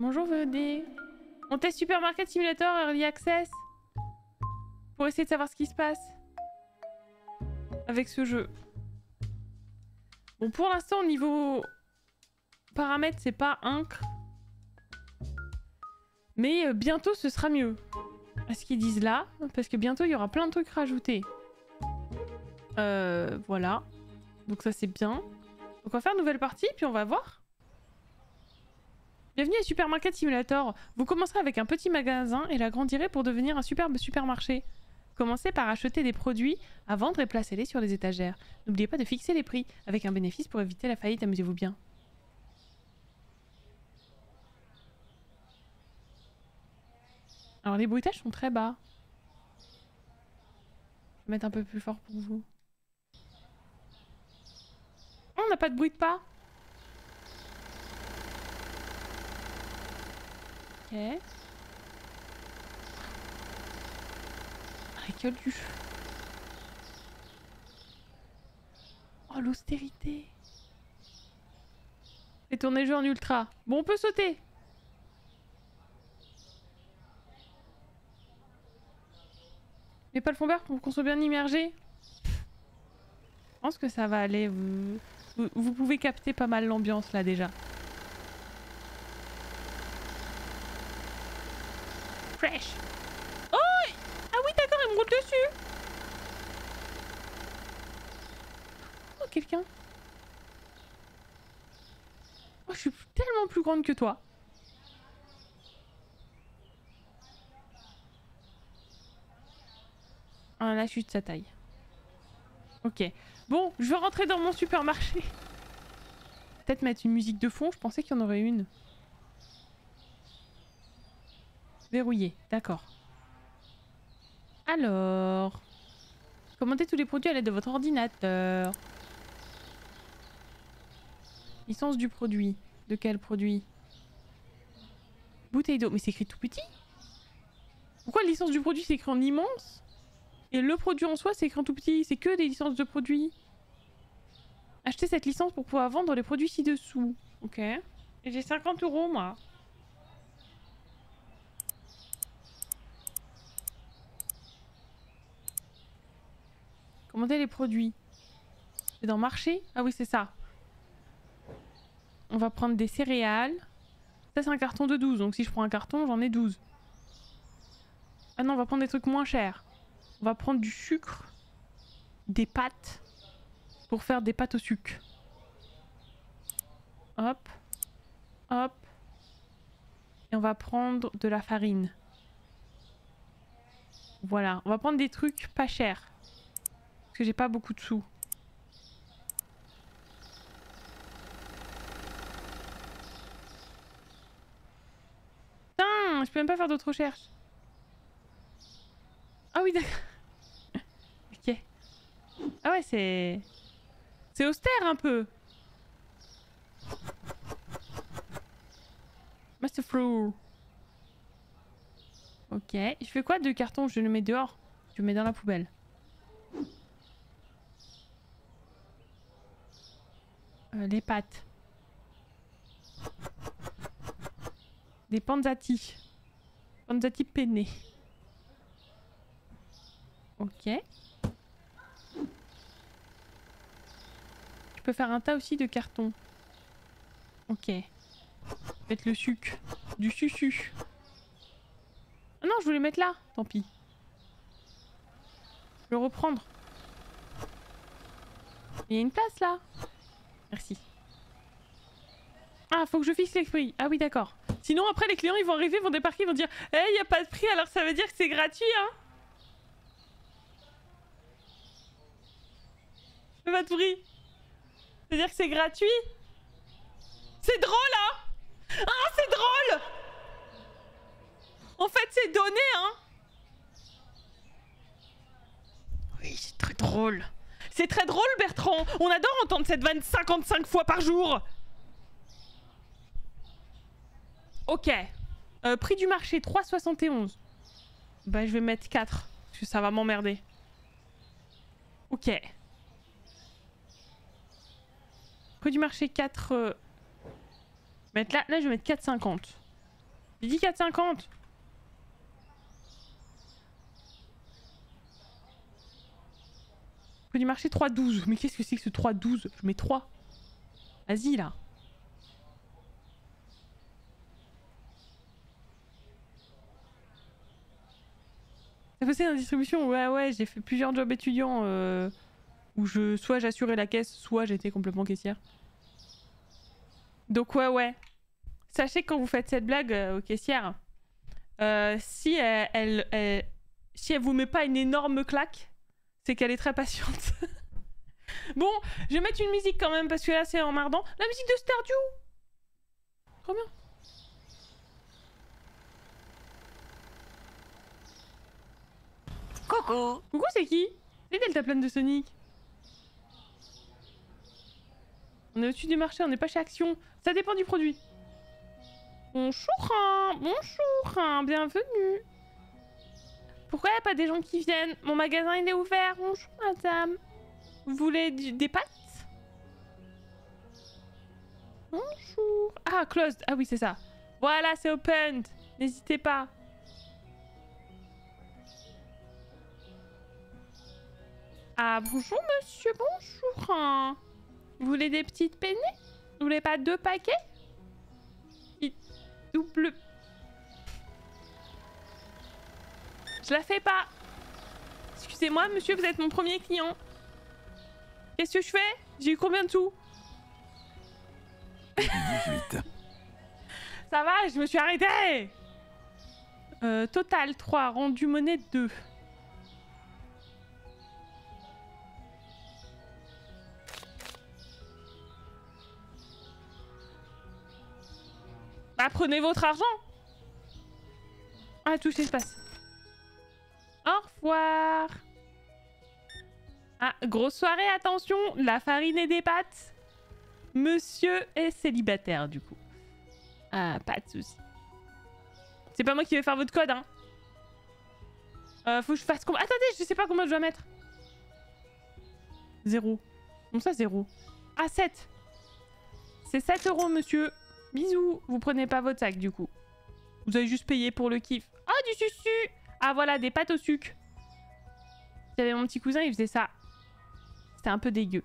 Bonjour VOD. On teste Supermarket Simulator Early Access pour essayer de savoir ce qui se passe avec ce jeu. Bon, pour l'instant, au niveau paramètres, c'est pas incre. Mais euh, bientôt, ce sera mieux. À ce qu'ils disent là, parce que bientôt, il y aura plein de trucs rajoutés. Euh, voilà. Donc ça, c'est bien. Donc on va faire une nouvelle partie, puis on va voir. Bienvenue à Supermarket Simulator. Vous commencerez avec un petit magasin et l'agrandirez pour devenir un superbe supermarché. Commencez par acheter des produits à vendre et placez-les sur les étagères. N'oubliez pas de fixer les prix avec un bénéfice pour éviter la faillite, amusez-vous bien. Alors les bruitages sont très bas. Je vais mettre un peu plus fort pour vous. Oh, on n'a pas de bruit de pas. Ok. Récolte du feu. Oh, l'austérité. Et tourner le jeu en ultra. Bon, on peut sauter. Mais pas le fond vert pour qu'on soit bien immergé. Je pense que ça va aller. Vous pouvez capter pas mal l'ambiance là déjà. Oh Ah oui d'accord, il me roule dessus Oh quelqu'un Oh je suis tellement plus grande que toi. Ah là je suis de sa taille. Ok. Bon, je vais rentrer dans mon supermarché. Peut-être mettre une musique de fond, je pensais qu'il y en aurait une. Verrouillé, d'accord. Alors... Commandez tous les produits à l'aide de votre ordinateur. Licence du produit. De quel produit? Bouteille d'eau. Mais c'est écrit tout petit Pourquoi licence du produit c'est écrit en immense? Et le produit en soi c'est écrit en tout petit C'est que des licences de produits. Achetez cette licence pour pouvoir vendre les produits ci-dessous. Ok. J'ai 50 euros moi. Commander les produits. C'est dans marché Ah oui, c'est ça. On va prendre des céréales. Ça, c'est un carton de 12. Donc si je prends un carton, j'en ai 12. Ah non, on va prendre des trucs moins chers. On va prendre du sucre. Des pâtes. Pour faire des pâtes au sucre. Hop. Hop. Et on va prendre de la farine. Voilà. On va prendre des trucs pas chers que j'ai pas beaucoup de sous. Putain, je peux même pas faire d'autres recherches. Ah oui, d'accord. ok. Ah ouais, c'est... C'est austère un peu. Master Floor. Ok. Je fais quoi de carton? Je le mets dehors. Je le mets dans la poubelle. Euh, les pâtes. Des panzati. Panzati penne. Ok. Tu peux faire un tas aussi de carton. Ok. Mettre le sucre. Du susu. Ah non, je voulais mettre là. Tant pis. Je vais le reprendre. Il y a une place là. Merci. Ah, faut que je fixe les. Ah oui, d'accord. Sinon, après, les clients, ils vont arriver, ils vont débarquer, ils vont dire Eh, il n'y a pas de prix, alors ça veut dire que c'est gratuit, hein Je pas de prix. Ça veut dire que c'est gratuit? C'est drôle, hein Ah, c'est drôle En fait, c'est donné, hein Oui, c'est très drôle. C'est très drôle, Bertrand. On adore entendre cette vanne 55 fois par jour. Ok. Euh, prix du marché, 3,71. Bah, je vais mettre 4. Parce que ça va m'emmerder. Ok. Prix du marché, 4... Euh... Mettre là, là, je vais mettre 4,50. J'ai dit 4,50. Du marché 3,12. Mais qu'est-ce que c'est que ce 3,12 Je mets 3. Vas-y là. Passé dans la distribution? Ouais, ouais, j'ai fait plusieurs jobs étudiants euh, où je, soit j'assurais la caisse, soit j'étais complètement caissière. Donc, ouais, ouais. Sachez que quand vous faites cette blague euh, aux caissières, euh, si elle, elle, si elle vous met pas une énorme claque, c'est qu'elle est très patiente. bon, je vais mettre une musique quand même parce que là c'est emmerdant. La musique de Stardew Trop bien. Coucou Coucou, c'est qui? C'est Deltaplane de Sonic. On est au-dessus du marché, on n'est pas chez Action. Ça dépend du produit. Bonjour, hein, bonjour, hein, bienvenue. Pourquoi y a pas des gens qui viennent? Mon magasin il est ouvert. Bonjour madame. Vous voulez des pâtes? Bonjour. Ah, closed. Ah oui, c'est ça. Voilà, c'est opened. N'hésitez pas. Ah, bonjour monsieur, bonjour. Vous voulez des petites peinées Vous voulez pas deux paquets? Double... Je la fais pas. Excusez-moi, monsieur, vous êtes mon premier client. Qu'est-ce que je fais? J'ai eu combien de sous? 18. Ça va, je me suis arrêtée euh, Total 3, rendu monnaie 2. Bah prenez votre argent Ah, tout s'espace. Au revoir Ah, grosse soirée, attention La farine et des pâtes Monsieur est célibataire, du coup. Ah, pas de soucis. C'est pas moi qui vais faire votre code, hein. Euh, faut que je fasse... Attendez, je sais pas combien je dois mettre. Zéro. Bon, ça, zéro? Ah, 7. C'est 7 euros, monsieur. Bisous. Vous prenez pas votre sac, du coup. Vous avez juste payé pour le kiff. Ah, du susu Ah, voilà, des pâtes au sucre. J'avais mon petit cousin, il faisait ça. C'était un peu dégueu.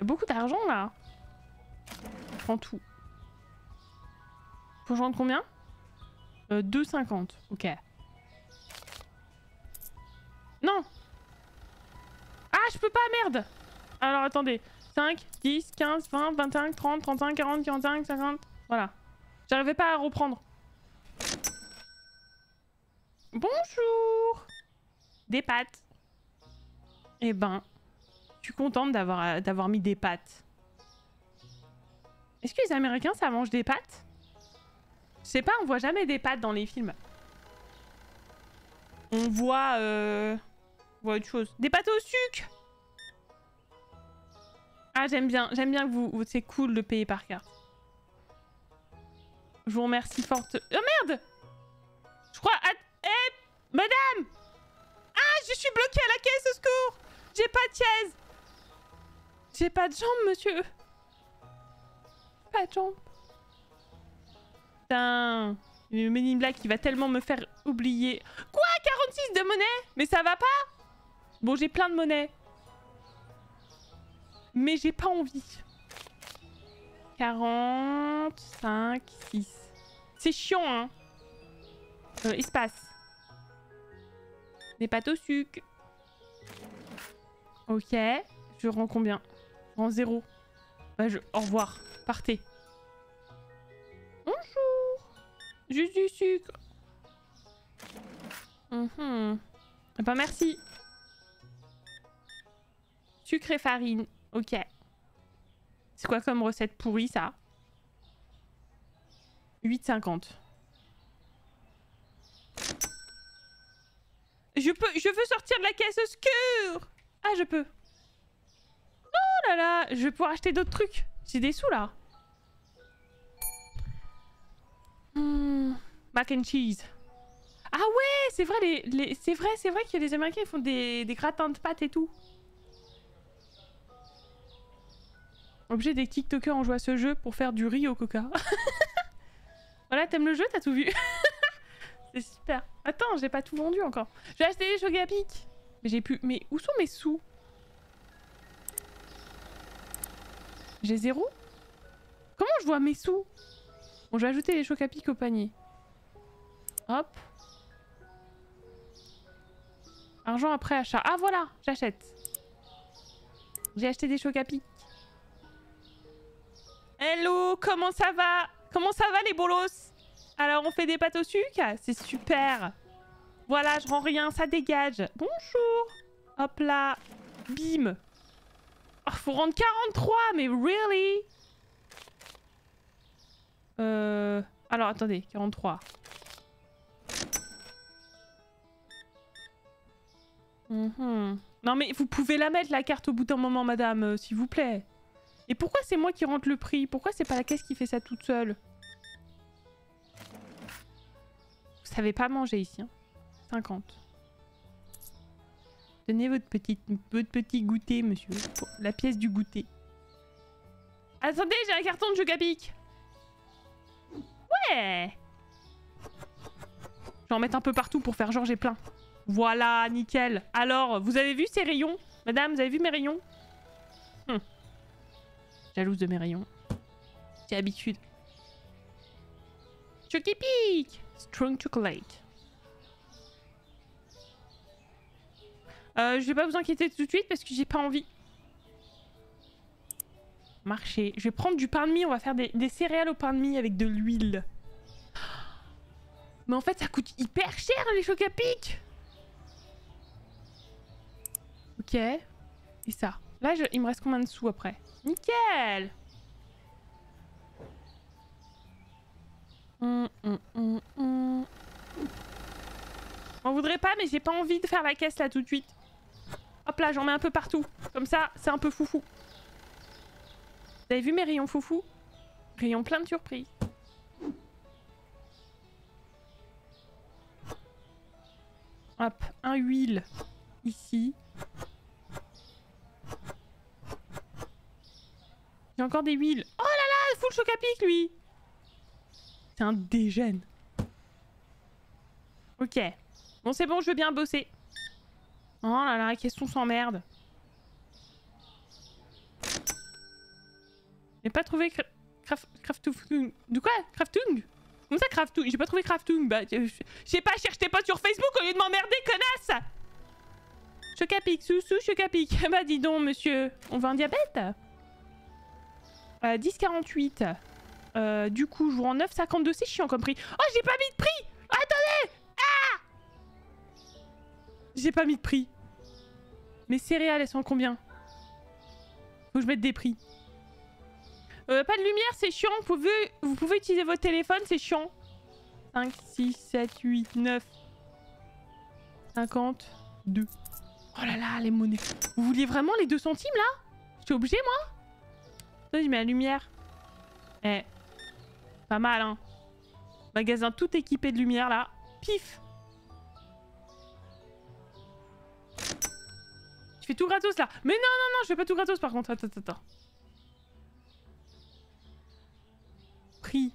Beaucoup d'argent, là. Je prends tout. Faut joindre combien? Euh, 2,50. Ok. Non Ah, je peux pas, merde Alors, attendez. 5, 10, 15, 20, 25, 30, 35, 40, 45, 50... Voilà. J'arrivais pas à reprendre. Bonjour Des pâtes. Eh ben, je suis contente d'avoir d'avoir mis des pâtes. Est-ce que les Américains, ça mange des pâtes? Je sais pas, on voit jamais des pâtes dans les films. On voit... Euh... On voit autre chose. Des pâtes au sucre Ah, j'aime bien. J'aime bien que vous... C'est cool de payer par carte. Je vous remercie forte... Oh merde Je crois... Madame Ah, je suis bloquée à la caisse, au secours J'ai pas de chaise J'ai pas de jambes, monsieur Pas de jambes. Putain Le Black, il va tellement me faire oublier... Quoi 46 de monnaie? Mais ça va pas? Bon, j'ai plein de monnaie. Mais j'ai pas envie. 45, 6. C'est chiant, hein? Euh, espace. Des pâtes au sucre. Ok. Je rends combien? Je rends zéro. Bah, je... Au revoir. Partez. Bonjour. Juste du sucre. Mhm. Bah merci. Sucre et farine. Ok. C'est quoi comme recette pourrie ça? 8,50. Je peux, je veux sortir de la caisse secours Ah, je peux. Oh là là, je vais pouvoir acheter d'autres trucs. J'ai des sous là. Hmm, mac and cheese. Ah ouais, c'est vrai, les, les c'est vrai, c'est vrai que les Américains ils font des, des gratins de pâtes et tout. Objet des TikTokers ont joué à ce jeu pour faire du riz au coca. voilà, t'aimes le jeu, t'as tout vu. C'est super. Attends, j'ai pas tout vendu encore. J'ai acheté des Chocapic. Mais j'ai pu... Mais où sont mes sous? J'ai zéro? Comment je vois mes sous? Bon, je vais ajouter les Chocapic au panier. Hop. Argent après achat. Ah voilà, j'achète. J'ai acheté des Chocapic. Hello, comment ça va? Comment ça va les bolos? Alors on fait des pâtes au sucre? C'est super Voilà, je rends rien, ça dégage. Bonjour Hop là Bim oh, Faut rendre 43, mais really? Euh... Alors attendez, 43. Mhm. Non mais vous pouvez la mettre la carte au bout d'un moment madame, euh, s'il vous plaît. Et pourquoi c'est moi qui rentre le prix? Pourquoi c'est pas la caisse qui fait ça toute seule? Savez pas manger ici. Hein 50. Tenez votre, petite, votre petit goûter, monsieur. La pièce du goûter. Attendez, j'ai un carton de Jugapic Ouais Je vais en mettre un peu partout pour faire genre j'ai plein. Voilà, nickel. Alors, vous avez vu ces rayons? Madame, vous avez vu mes rayons? Hum. Jalouse de mes rayons. J'ai habitude. Peak Strong Chocolate. Euh, je vais pas vous inquiéter tout de suite parce que j'ai pas envie. Marcher. Je vais prendre du pain de mie. On va faire des, céréales au pain de mie avec de l'huile. Mais en fait, ça coûte hyper cher les chocs à. Ok. Et ça. Là, il me reste combien de sous après? Nickel hum, hum, hum, On voudrait pas, mais j'ai pas envie de faire la caisse là tout de suite. Hop là, j'en mets un peu partout. Comme ça, c'est un peu foufou. Vous avez vu mes rayons foufou? Rayons plein de surprises. Hop, un huile ici. J'ai encore des huiles. Oh là là, full choc à pic lui C'est un dégène. Ok. Bon, c'est bon, je veux bien bosser. Oh là là, qu'est-ce qu'on s'emmerde. J'ai pas trouvé craft, craftung. De quoi Craftung Comment ça craftung J'ai pas trouvé craftung. Bah, j'ai pas cherché pas sur Facebook au lieu de m'emmerder, connasse Chocapic, sous-sous, chocapic. bah dis donc, monsieur, on veut un diabète? 10,48. Euh, du coup, je vous rends 9,52. C'est chiant comme prix. Oh, j'ai pas mis de prix Attendez Ah J'ai pas mis de prix. Mes céréales, elles sont combien Faut que je mette des prix. Euh, pas de lumière, c'est chiant. Vous pouvez, utiliser votre téléphone, c'est chiant. 5, 6, 7, 8, 9, 52. Oh là là, les monnaies. Vous vouliez vraiment les 2 centimes là? J'étais obligé moi je mets la lumière. Eh. Pas mal, hein. Magasin tout équipé de lumière, là. Pif Je fais tout gratos, là. Mais non, non, non, je fais pas tout gratos, par contre. Attends, attends, attends. Prix.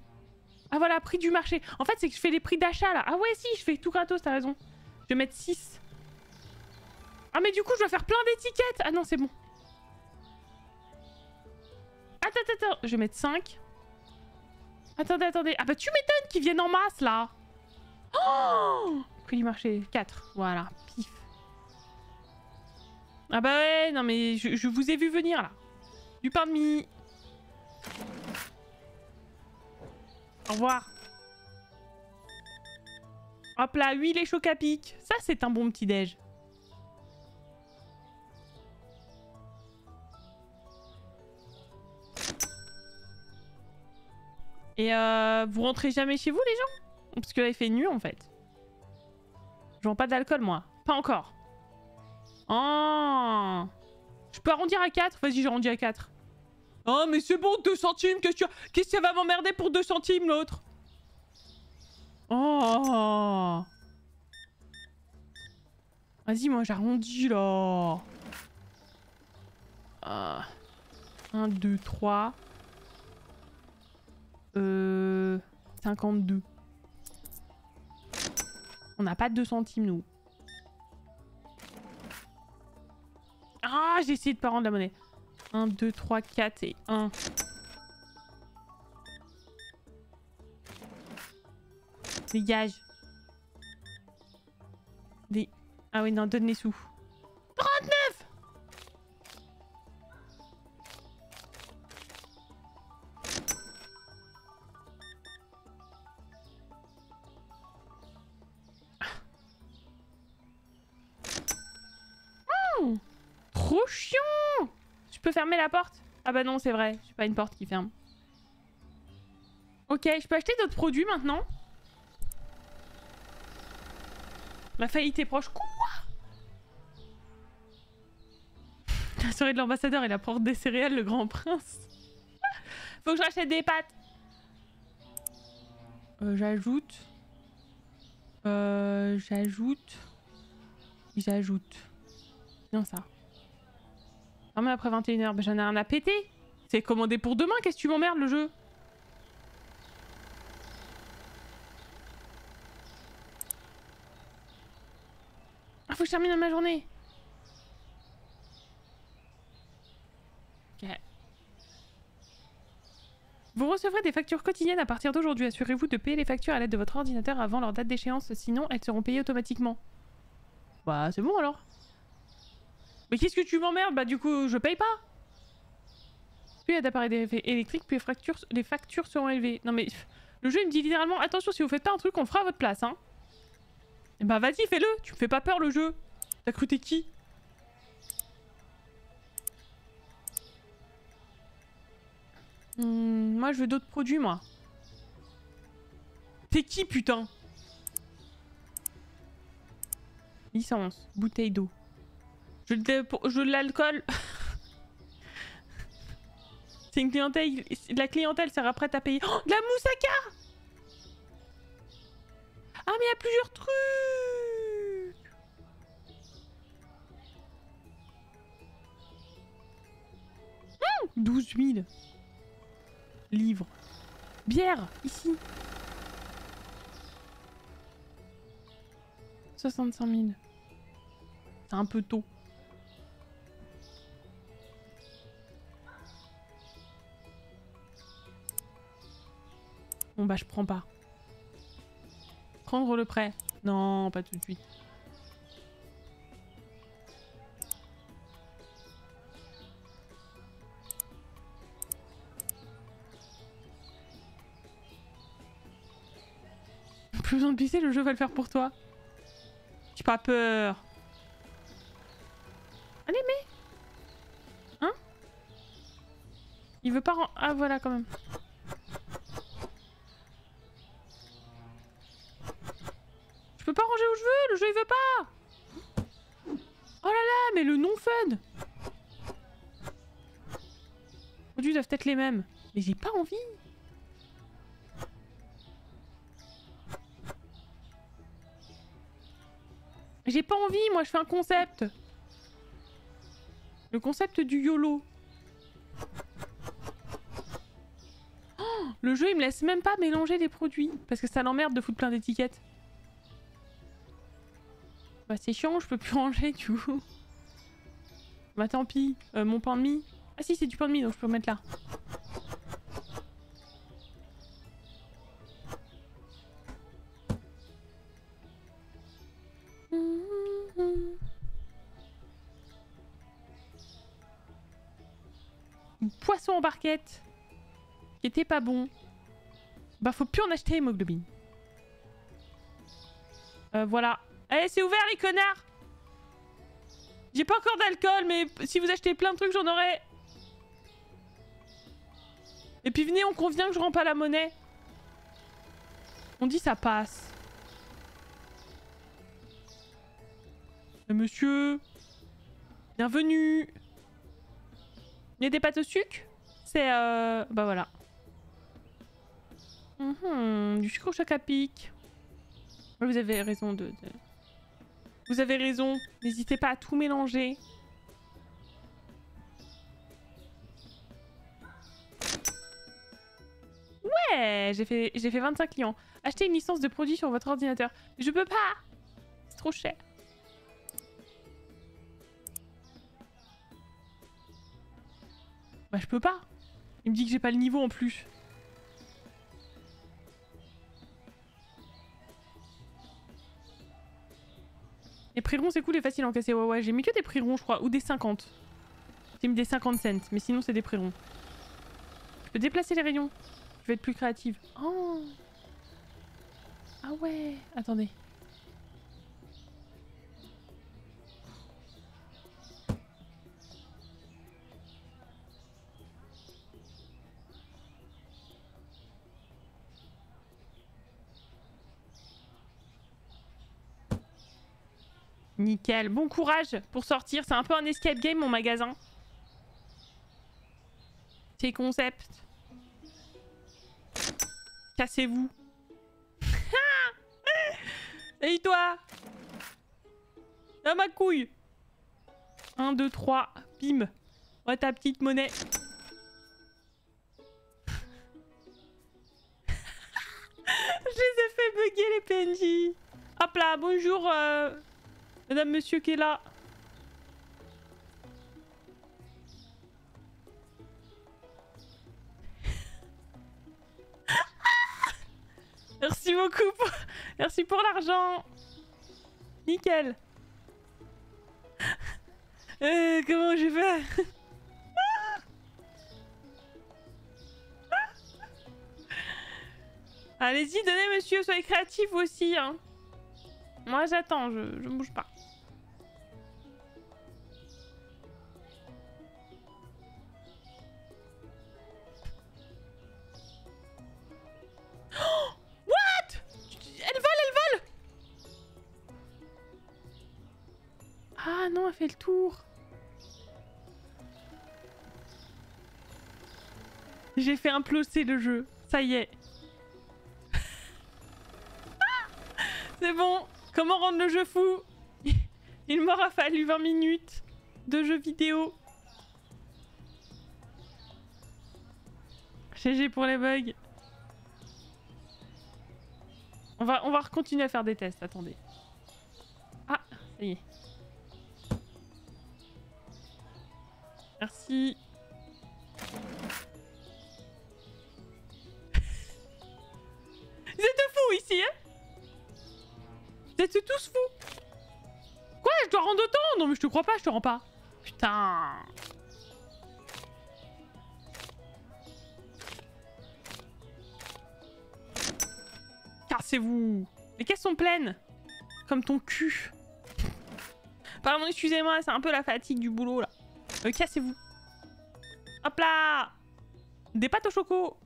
Ah voilà, prix du marché. En fait, c'est que je fais les prix d'achat, là. Ah ouais, si, je fais tout gratos, t'as raison. Je vais mettre 6. Ah mais du coup, je dois faire plein d'étiquettes. Ah non, c'est bon. Attends, attends, attends. Je vais mettre 5. Attendez, attendez. Ah bah tu m'étonnes qu'ils viennent en masse là. Oh Prix du marché. 4. Voilà. Pif. Ah bah ouais, non mais je, vous ai vu venir là. Du pain de mie. Au revoir. Hop là, huile et choc à pic. Ça, c'est un bon petit déj. Et euh, vous rentrez jamais chez vous, les gens? Parce que là, il fait nuit, en fait. Je vends pas d'alcool, moi. Pas encore. Oh Je peux arrondir à 4 Vas-y, j'arrondis à 4. Oh, mais c'est bon, 2 centimes Qu'est-ce que, Qu'est-ce que ça va m'emmerder pour 2 centimes, l'autre? Oh Vas-y, moi, j'arrondis, là. Ah. 1, 2, 3. Euh... 52. On n'a pas de 2 centimes, nous. Ah, j'ai essayé de pas rendre la monnaie. 1, 2, 3, 4 et 1. Dégage. Ah oui, non, donne les sous. 39 la porte? Ah bah non, c'est vrai. C'est pas une porte qui ferme. Ok, je peux acheter d'autres produits maintenant? La faillite est proche. Quoi? La soirée de l'ambassadeur et la porte des céréales, le grand prince. Faut que je rachète des pâtes. Euh, j'ajoute. Euh, j'ajoute. J'ajoute. Non, ça. Non, mais après 21h, bah, j'en ai un à péter. C'est commandé pour demain, qu'est-ce que tu m'emmerdes le jeu? Ah, faut que je termine ma journée. Vous recevrez des factures quotidiennes à partir d'aujourd'hui. Assurez-vous de payer les factures à l'aide de votre ordinateur avant leur date d'échéance, sinon elles seront payées automatiquement. Bah, c'est bon alors. Mais qu'est-ce que tu m'emmerdes? Bah, du coup, je paye pas. Plus il y a d'appareils électriques, plus les factures, les factures seront élevées. Non mais, le jeu il me dit littéralement, attention, si vous faites pas un truc, on fera à votre place, hein. Et bah vas-y, fais-le Tu me fais pas peur le jeu T'as cru t'es qui? Hmm, Moi je veux d'autres produits moi. T'es qui putain? Licence, bouteille d'eau. Je, je l'alcool. C'est une clientèle. La clientèle sera prête à payer. Oh, de la moussaka ah mais il y a plusieurs trucs 12 000 livres. Bière, ici. 65 000. C'est un peu tôt. Bon bah je prends pas. Prendre le prêt. Non, pas tout de suite. Plus besoin de pisser, le jeu va le faire pour toi. J'ai pas peur. Allez, mais... Hein? Il veut pas... Ah, voilà, quand même. Je peux pas ranger où je le jeu il veut pas. Oh là là, mais le non-fun Les produits doivent être les mêmes. Mais j'ai pas envie. J'ai pas envie, moi je fais un concept. Le concept du YOLO. Oh, Le jeu il me laisse même pas mélanger les produits Parce que ça l'emmerde de foutre plein d'étiquettes bah c'est chiant, je peux plus ranger du coup. Bah tant pis. Euh, mon pain de mie. Ah si, c'est du pain de mie, donc je peux le mettre là. Poisson en barquette. Qui était pas bon. Bah faut plus en acheter, hémoglobine. Euh, voilà. Allez, c'est ouvert les connards J'ai pas encore d'alcool, mais si vous achetez plein de trucs, j'en aurai. Et puis venez, on convient que je rends pas la monnaie. On dit ça passe. Monsieur. Bienvenue. Il y a des pâtes au sucre C'est euh... Bah voilà. Mmh, du sucre au choc à. Vous avez raison de... Vous avez raison, n'hésitez pas à tout mélanger. Ouais, j'ai fait, fait 25 clients. Achetez une licence de produit sur votre ordinateur. Je peux pas C'est trop cher. Bah je peux pas. Il me dit que j'ai pas le niveau en plus. Les prix ronds c'est cool et facile à encaisser. Ouais ouais, j'ai mis que des prix ronds je crois. Ou des 50. J'ai mis des 50 cents. Mais sinon c'est des prix ronds. Je peux déplacer les rayons. Je vais être plus créative. Oh Ah ouais Attendez. Nickel. Bon courage pour sortir. C'est un peu un escape game mon magasin. C'est concept. Cassez-vous. Et toi? Ah ma couille 1, 2, 3. Bim. Ouais ta petite monnaie. Je les ai fait bugger les PNJ. Hop là, bonjour euh, Madame, monsieur qui est là. Merci beaucoup. Pour... Merci pour l'argent. Nickel. Euh, comment je fais? Allez-y, donnez monsieur, soyez créatif aussi. Moi j'attends, je, je bouge pas. What? Elle vole, elle vole Ah non, elle fait le tour. J'ai fait imploser le jeu. Ça y est. C'est bon. Comment rendre le jeu fou? Il m'aura fallu 20 minutes de jeu vidéo. GG pour les bugs. On va, on va continuer à faire des tests, attendez. Ah, ça y est. Merci. Vous êtes fous ici, hein? Vous êtes tous fous Quoi? Je dois rendre autant Non mais je te crois pas, je te rends pas. Putain Cassez-vous Les caisses sont pleines Comme ton cul Pardon, excusez-moi, c'est un peu la fatigue du boulot là. Euh, cassez-vous Hop là Des pâtes au choco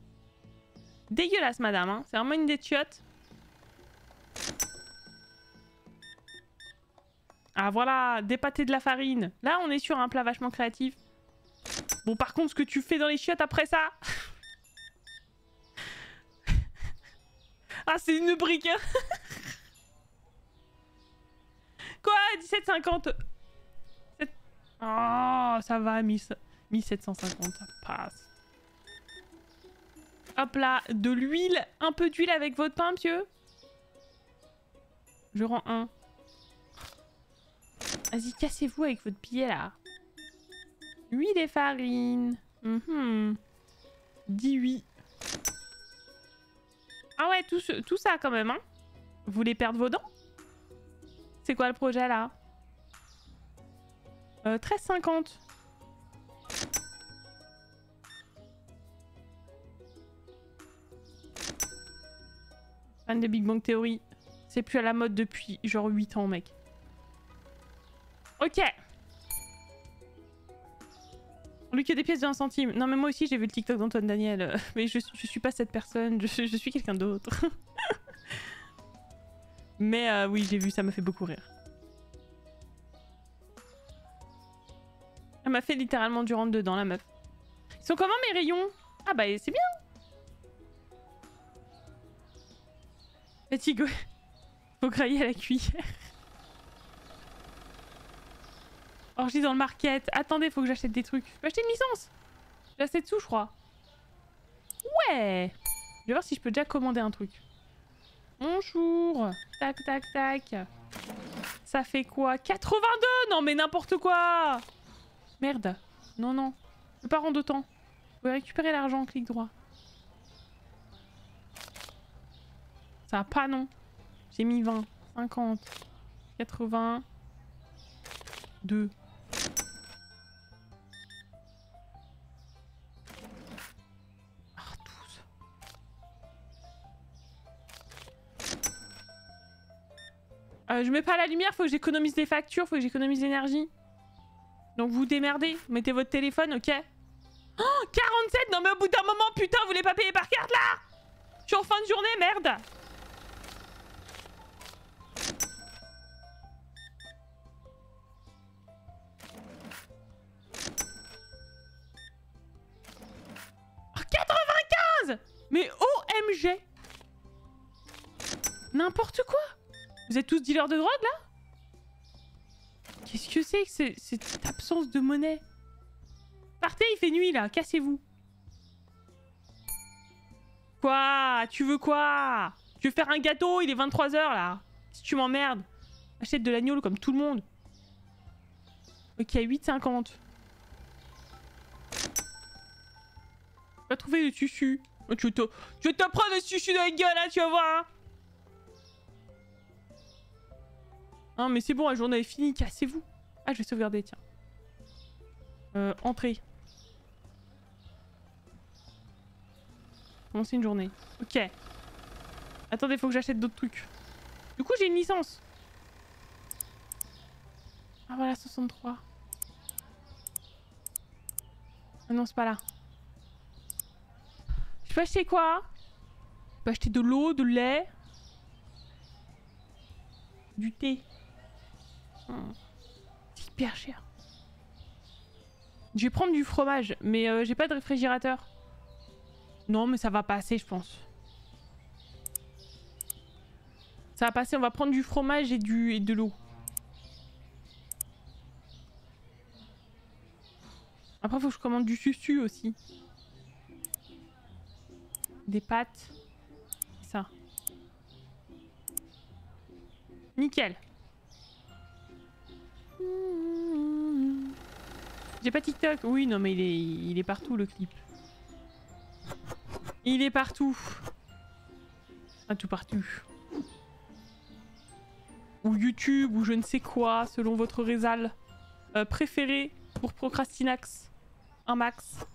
Dégueulasse madame, hein. c'est vraiment une des chiottes. Ah voilà, des pâtés de la farine. Là on est sur un plat vachement créatif. Bon par contre ce que tu fais dans les chiottes après ça... Ah, c'est une brique hein. Quoi 17,50 Oh, ça va, 1750, ça passe. Hop là, de l'huile, un peu d'huile avec votre pain, monsieur Je rends un. Vas-y, cassez-vous avec votre billet, là. Huile et farine. Mm 18. Ah ouais, tout, ça quand même, hein Vous voulez perdre vos dents? C'est quoi le projet là? Euh, 13,50. Fan de Big Bang Theory. C'est plus à la mode depuis genre 8 ans, mec. Ok. Lui que des pièces de 1 centime. Non mais moi aussi j'ai vu le TikTok d'Antoine Daniel. euh, mais je, suis pas cette personne, je, suis- quelqu'un d'autre. mais euh, oui j'ai vu, ça m'a fait beaucoup rire. Elle m'a fait littéralement du rentre dedans la meuf. Ils sont comment mes rayons? Ah bah c'est bien Fatigue. Faut grailler à la cuillère. Orgie dans le market. Attendez, faut que j'achète des trucs. Je peux acheter une licence J'ai assez de sous, je crois. Ouais vais voir si je peux déjà commander un truc. Bonjour Tac, tac, tac. Ça fait quoi? 82 Non mais n'importe quoi Merde. Non, non. Je peux pas rendre autant. Vous pouvez récupérer l'argent, clic droit. Ça va pas, non. J'ai mis 20, 50, 80, 2. Euh, je mets pas la lumière, faut que j'économise des factures, faut que j'économise l'énergie. Donc vous démerdez, mettez votre téléphone, ok. Oh 47 Non mais au bout d'un moment, putain, vous voulez pas payer par carte là? Je suis en fin de journée, merde! Oh, 95 Mais OMG N'importe quoi Vous êtes tous dealers de drogue là? Qu'est-ce que c'est que cette absence de monnaie? Partez, il fait nuit là, cassez-vous. Quoi? Tu veux quoi? Tu veux faire un gâteau? Il est 23h là. Si tu m'emmerdes. Achète de l'agneau comme tout le monde. Ok, 8,50. Va trouver le tissu. Oh, Tu te, tu vas te prendre le tissu dans la gueule là, tu vas voir. hein. Non mais c'est bon, la journée est finie, cassez-vous. Ah, je vais sauvegarder, tiens. Euh, entrée. Commencer une journée. Ok. Attendez, faut que j'achète d'autres trucs. Du coup, j'ai une licence. Ah voilà, 63. Ah non, c'est pas là. Je peux acheter quoi? Je peux acheter de l'eau, de lait. Du thé. C'est hyper cher. Je vais prendre du fromage, mais euh, j'ai pas de réfrigérateur. Non, mais ça va passer, je pense. Ça va passer, on va prendre du fromage et, du, et de l'eau. Après, faut que je commande du susu aussi. Des pâtes. Ça. Nickel. J'ai pas TikTok. Oui, non, mais il est, il est partout le clip. Il est partout. Ah, tout partout. Ou YouTube, ou je ne sais quoi, selon votre rézal euh, préféré pour Procrastinax. Un max.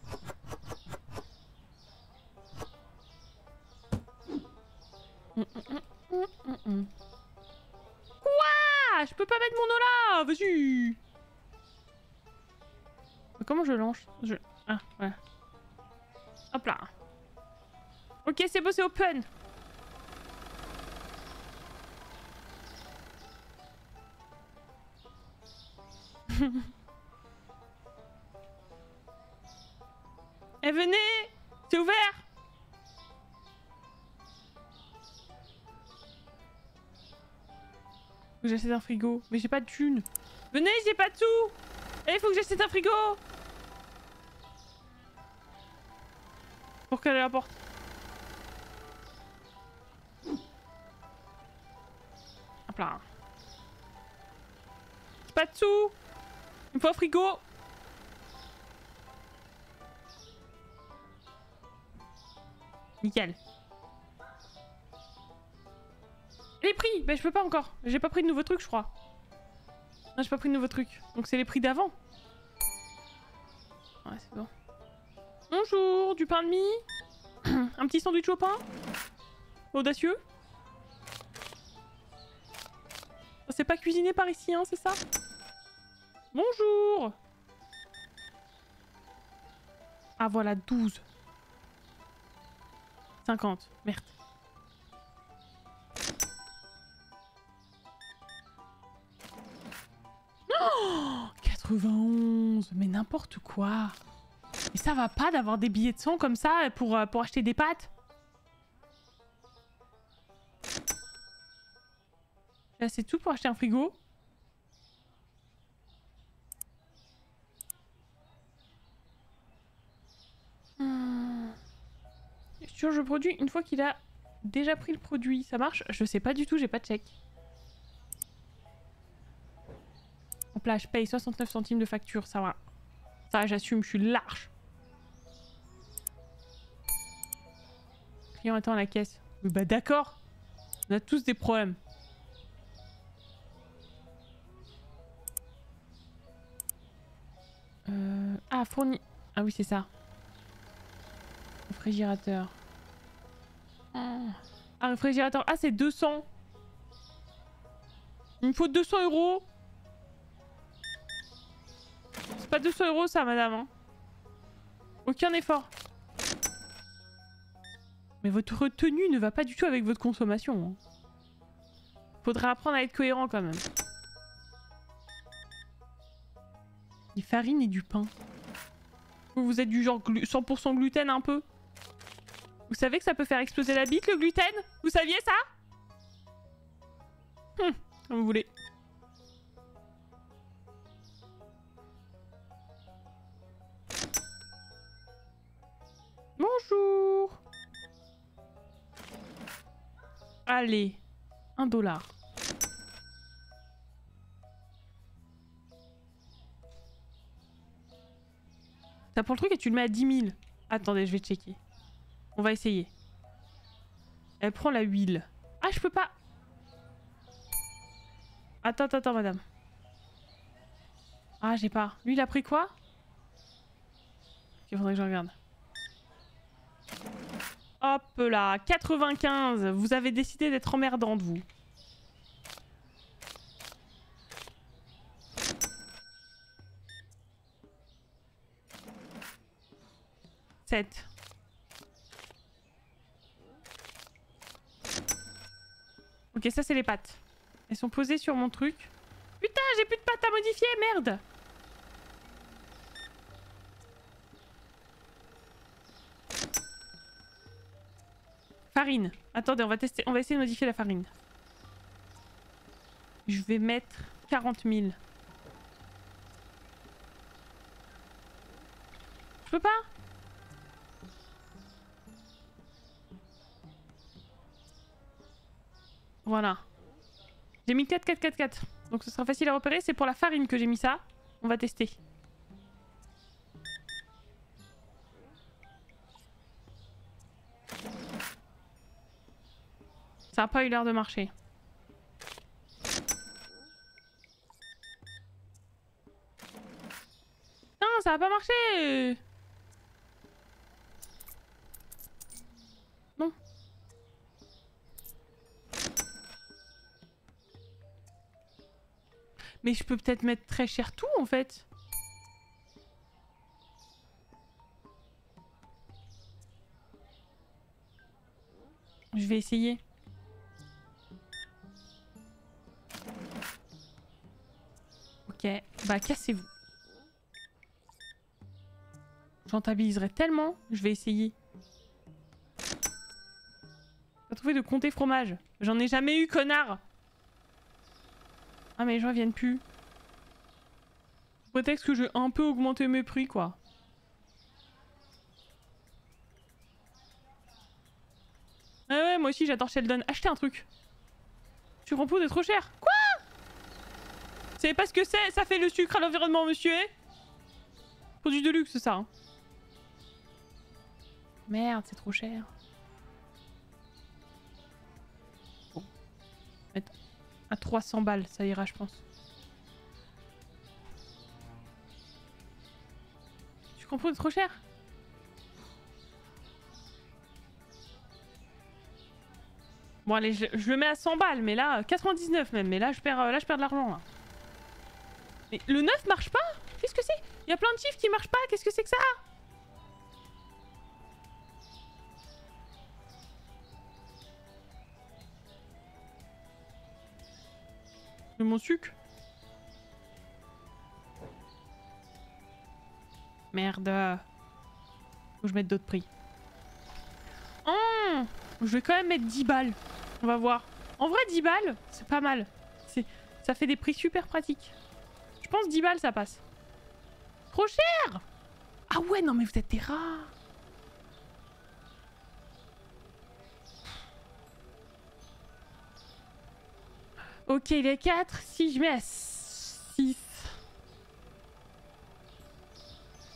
Hum, hum, hum, Je peux pas mettre mon eau là Vas-y Comment je lance je... Ah, ouais. Hop là. Ok, c'est beau, c'est open. Eh venez C'est ouvert que j'achète un frigo. Mais j'ai pas de thunes. Venez, j'ai pas de sous Eh, faut que j'achète un frigo Pour qu'elle la porte. Hop là. J'ai pas de sous Il me faut un frigo Nickel. Les prix Ben je peux pas encore. J'ai pas pris de nouveaux trucs, je crois. Non, j'ai pas pris de nouveaux trucs. Donc c'est les prix d'avant. Ouais, c'est bon. Bonjour, du pain de mie Un petit sandwich au pain Audacieux C'est pas cuisiné par ici, hein, c'est ça? Bonjour Ah voilà, 12. 50. Merde. Oh 91 Mais n'importe quoi Mais ça va pas d'avoir des billets de son comme ça pour, euh, pour acheter des pâtes? Là c'est tout pour acheter un frigo Hmm. je produis une fois qu'il a déjà pris le produit. Ça marche? Je sais pas du tout, j'ai pas de chèque. Je paye 69 centimes de facture, ça va. Ça, j'assume, je suis large. Client attend à la caisse. bah d'accord. On a tous des problèmes. Euh... Ah, fourni... Ah oui, c'est ça. Réfrigérateur. Ah, réfrigérateur. Ah, c'est 200. Il me faut 200 euros. Pas 200 euros ça, madame. Hein. Aucun effort. Mais votre tenue ne va pas du tout avec votre consommation. Hein. Faudrait apprendre à être cohérent quand même. Des farines et du pain. Vous êtes du genre 100% gluten un peu? Vous savez que ça peut faire exploser la bite le gluten? Vous saviez ça? Hum, Comme vous voulez. Bonjour Allez, un dollar. Ça prend le truc et tu le mets à 10 000. Attendez, je vais checker. On va essayer. Elle prend la huile. Ah, je peux pas. Attends, attends, attends, madame. Ah, j'ai pas. Lui, il a pris quoi? Il faudrait que je regarde. Hop là, 95. Vous avez décidé d'être emmerdante, vous. 7. Ok, ça c'est les pattes. Elles sont posées sur mon truc. Putain, j'ai plus de pattes à modifier, merde Farine. Attendez, on va tester, on va essayer de modifier la farine. Je vais mettre 40 000. Je peux pas? Voilà. J'ai mis 4, 4, 4, 4. Donc ce sera facile à repérer. C'est pour la farine que j'ai mis ça. On va tester. Ça n'a pas eu l'air de marcher. Non, ça n'a pas marché Mais je peux peut-être mettre très cher tout en fait. Je vais essayer. Bah cassez-vous. J'entabiliserai tellement, je vais essayer. Pas trouvé de compter fromage. J'en ai jamais eu, connard ah mais les gens viennent plus. Prétexte que j'ai un peu augmenté mes prix quoi. Ah ouais, moi aussi j'adore Sheldon. Achetez un truc. Tu rempoudres est trop cher. Quoi? C'est pas ce que c'est Ça fait le sucre à l'environnement, monsieur Produit de luxe, ça. Hein. Merde, c'est trop cher. Bon. À 300 balles, ça ira, je pense. Tu comprends, c'est trop cher? Bon allez, je, le mets à 100 balles, mais là, 99 même, mais là je perds, là, je perds de l'argent. Mais le 9 marche pas Qu'est-ce que c'est? Il y a plein de chiffres qui marchent pas, qu'est-ce que c'est que ça? De mon sucre Merde. Faut que je mette d'autres prix. Oh je vais quand même mettre 10 balles. On va voir. En vrai, 10 balles, c'est pas mal. Ça fait des prix super pratiques pense 10 balles, ça passe. Trop cher Ah ouais, non mais vous êtes des rats Ok, les 4. Si je mets à 6.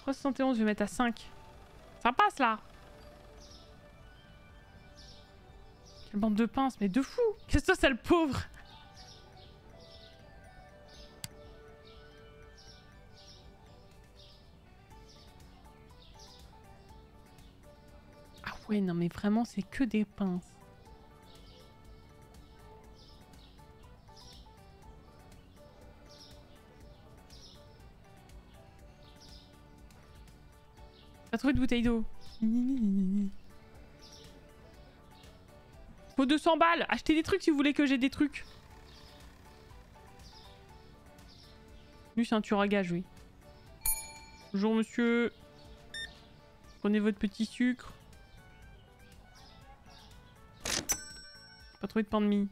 371, je vais mettre à 5. Ça passe, là Quelle bande de pinces, mais de fou Qu'est-ce que c'est, le pauvre? Ouais, non mais vraiment, c'est que des pinces. T'as trouvé de bouteille d'eau? Faut 200 balles Achetez des trucs si vous voulez que j'ai des trucs Lui c'est un tueur à gage, oui. Bonjour monsieur. Prenez votre petit sucre. Pas trouvé de pain de mie.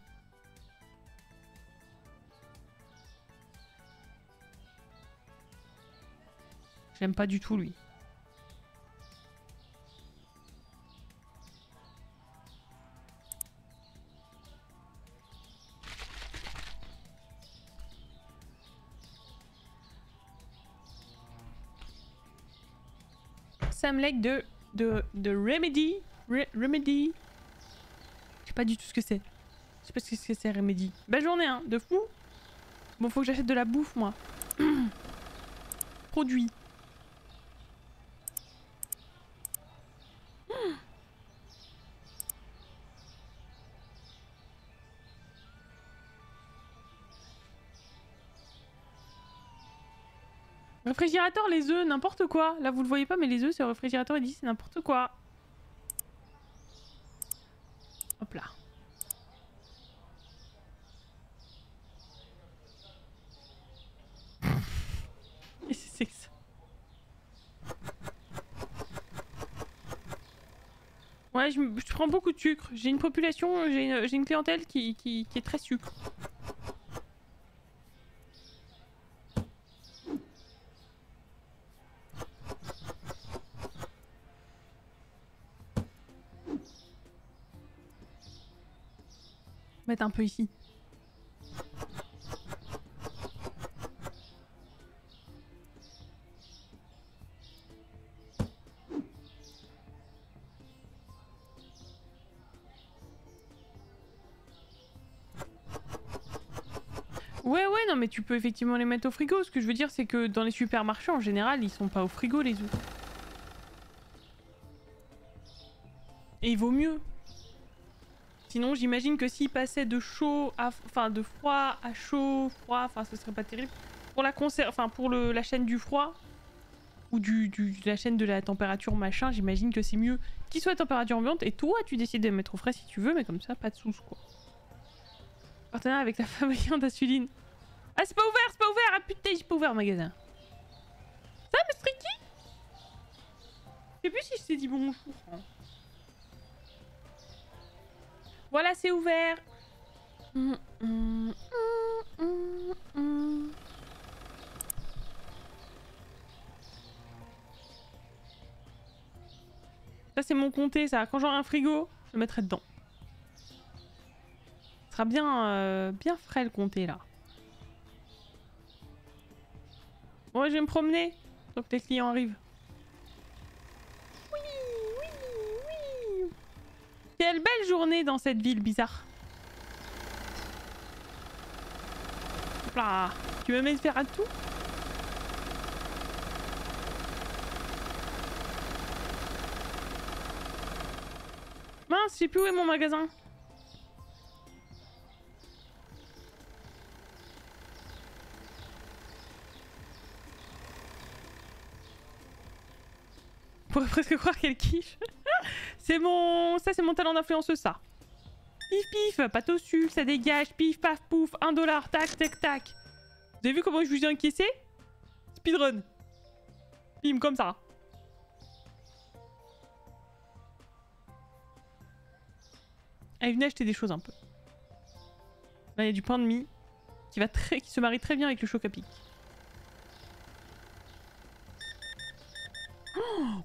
J'aime pas du tout lui. Sam Lake de, de, de Remedy. Remedy. Pas du tout ce que c'est. Je sais pas ce que c'est Remedy. Belle journée, hein, de fou. Bon, faut que j'achète de la bouffe, moi. Produit. Réfrigérateur, les œufs, n'importe quoi. Là, vous le voyez pas, mais les œufs, c'est réfrigérateur, il dit c'est n'importe quoi. Hop là. Et c'est que ça Ouais, je, prends beaucoup de sucre. J'ai une population, j'ai une, une, clientèle qui, qui, qui est très sucre. mettre un peu ici. Tu peux effectivement les mettre au frigo. Ce que je veux dire, c'est que dans les supermarchés, en général, ils sont pas au frigo, les œufs. Et il vaut mieux. Sinon, j'imagine que s'il passait de chaud à... Enfin, de froid à chaud, froid, enfin, ce serait pas terrible. Pour la conserve... Enfin, pour le, la chaîne du froid, ou du, la chaîne de la température machin, j'imagine que c'est mieux qu'il soit à température ambiante. Et toi, tu décides de mettre au frais si tu veux, mais comme ça, pas de sous, quoi. Partenariat avec la fabricante d'insuline. Ah, c'est pas ouvert, c'est pas ouvert! Ah putain, j'ai pas ouvert le magasin. Ça, mais Stricky Je sais plus si je t'ai dit bonjour. Hein. Voilà, c'est ouvert. Ça, c'est mon comté, ça. Quand j'aurai un frigo, je le mettrai dedans. Ce sera bien, euh, bien frais, le comté, là. Bon, je vais me promener. Donc tes clients arrivent. Quelle belle journée dans cette ville bizarre. Là. Tu me mets faire à tout Mince, je sais plus où est mon magasin. Pourrait presque croire qu'elle kiffe. C'est mon... Ça, c'est mon talent d'influenceuse, ça. Pif, pif, pâte au sucre, ça dégage, pif, paf, pouf, un dollar, tac, tac, tac. Vous avez vu comment je vous ai encaissé? Speedrun. Bim, comme ça. Allez, venez acheter des choses un peu. Là, il y a du pain de mie qui, va très... qui se marie très bien avec le choc à pic.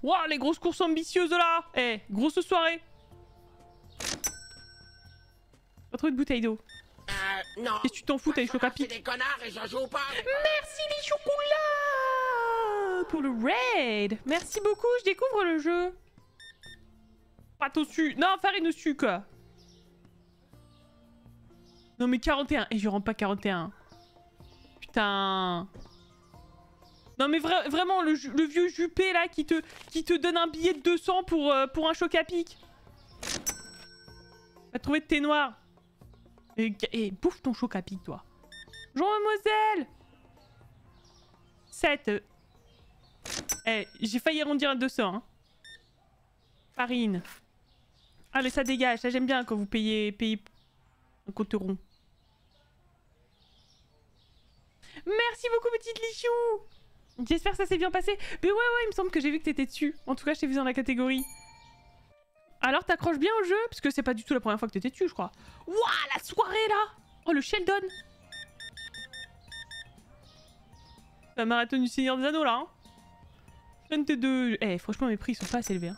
Waouh, les grosses courses ambitieuses là Eh, grosse soirée Pas trouvé de bouteille d'eau. Non. Qu'est-ce que tu t'en fous, t'as les Moi, je chocapic C'est des connards et je joue pas. avec- Merci les chocolats Pour le raid Merci beaucoup, je découvre le jeu. Pâte au sucre. Non, farine au sucre. Non mais 41. Et je rentre pas 41. Putain. Non mais vra- vraiment, le, vieux Juppé là qui te, donne un billet de 200 pour, euh, pour un choc à pic. Va trouver de tes noirs. Et, bouffe ton choc à pic toi. Bonjour mademoiselle 7. Eh, j'ai failli arrondir à 200. Hein. Farine. Allez, ça dégage. J'aime bien quand vous payez, payez un compte rond. Merci beaucoup, petite Lichou J'espère que ça s'est bien passé. Mais ouais, ouais, il me semble que j'ai vu que t'étais dessus. En tout cas, je t'ai vu dans la catégorie. Alors, t'accroches bien au jeu Parce que c'est pas du tout la première fois que t'étais dessus, je crois. Waouh, la soirée, là Oh, le Sheldon La marathon du Seigneur des Anneaux, là, hein 22... Eh, franchement, mes prix, ils sont pas assez élevés, hein.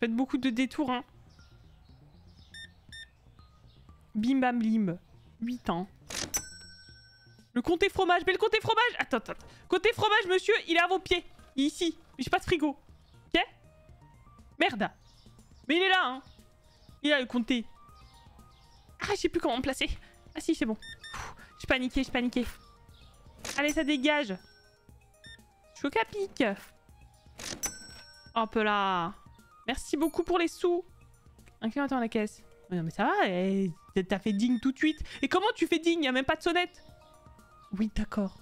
Faites beaucoup de détours, hein. Bim bam blim. 8 ans. Le comté fromage, mais le comté fromage Attends, attends. Comté fromage, monsieur, il est à vos pieds. Il est ici. Mais j'ai pas de frigo. Ok? Merde. Mais il est là, hein. Il est là, le comté. Ah, je sais plus comment me placer. Ah si, c'est bon. Je paniqué, je paniqué. Allez, ça dégage. Choc à pic. Hop là. Merci beaucoup pour les sous. Inclinateur à la caisse. Non mais ça va, eh, t'as fait digne tout de suite. Et comment tu fais digne? Y'a même pas de sonnette. Oui, d'accord.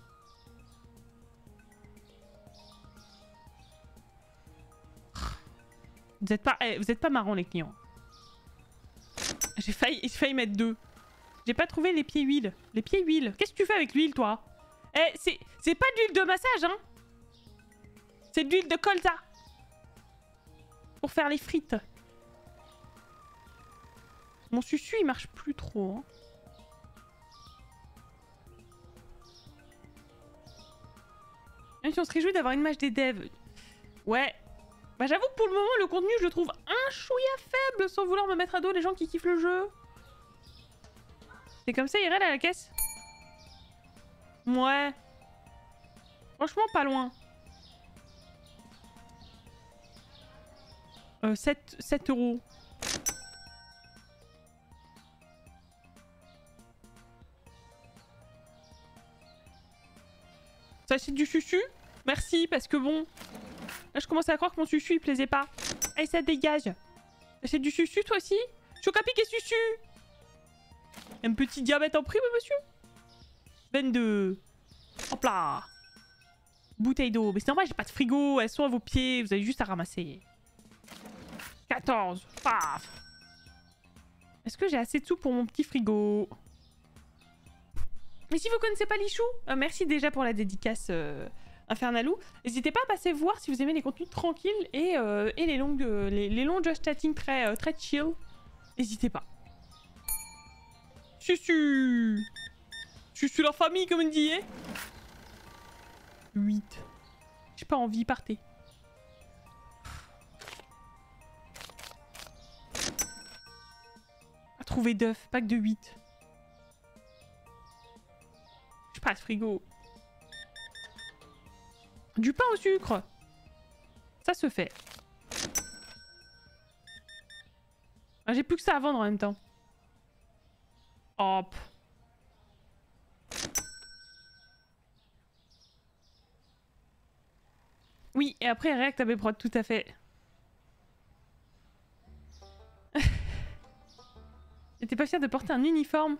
Vous êtes pas, eh, vous êtes pas marrants les clients. J'ai failli, failli mettre deux. J'ai pas trouvé les pieds huile. Les pieds huile. Qu'est-ce que tu fais avec l'huile, toi? Eh, c'est, c'est pas de l'huile de massage, hein C'est de l'huile de colza. Pour faire les frites. Mon susu, il marche plus trop. hein. Même si on se réjouit d'avoir une image des devs. Ouais. Bah j'avoue que pour le moment, le contenu, je le trouve un chouïa faible sans vouloir me mettre à dos les gens qui kiffent le jeu. C'est comme ça, Irel, à la caisse? Ouais. Franchement, pas loin. Euh, 7, 7 euros. Ça c'est du susu Merci, parce que bon... Là, je commence à croire que mon susu, il plaisait pas. Allez, ça dégage. C'est du susu, toi aussi? Chocapic et susu Un petit diabète en prime, monsieur? 22. Hop là Bouteille d'eau. Mais c'est normal, j'ai pas de frigo. Elles sont à vos pieds. Vous avez juste à ramasser. 14. Paf Est-ce que j'ai assez de sous pour mon petit frigo? Et si vous connaissez pas Lichou, euh, merci déjà pour la dédicace euh, Infernalou. N'hésitez pas à passer voir si vous aimez les contenus tranquilles et, euh, les, longues, les, longs just chatting très, très chill. N'hésitez pas. Susu suis la famille, comme on dit, hein 8. J'ai pas envie, partez. À trouver d'œufs, pas que de 8. J'ai pas de frigo. Du pain au sucre Ça se fait. Ah, J'ai plus que ça à vendre en même temps. Hop. Oui, et après React avait prod, tout à fait. J'étais pas fière de porter un uniforme.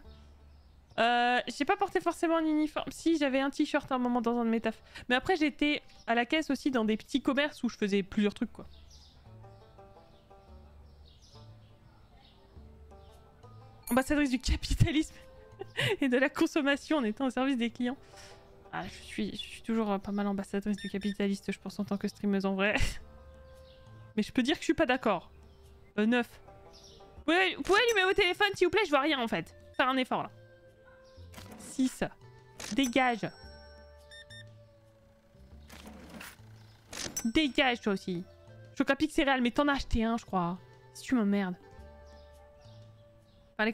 Euh, j'ai pas porté forcément un uniforme. Si, j'avais un t-shirt à un moment dans un de mes tafs. Mais après, j'étais à la caisse aussi dans des petits commerces où je faisais plusieurs trucs, quoi. Ambassadrice du capitalisme et de la consommation en étant au service des clients. Ah, je suis, je suis toujours euh, pas mal ambassadrice du capitaliste, je pense, en tant que streameuse en vrai. Mais je peux dire que je suis pas d'accord. Euh, 9. Vous pouvez, vous pouvez allumer au téléphone, s'il vous plaît, je vois rien en fait. Faire un effort là. 6. Dégage. Dégage toi aussi. Chocapic céréales, mais t'en as acheté un, je crois. Si tu m'emmerdes.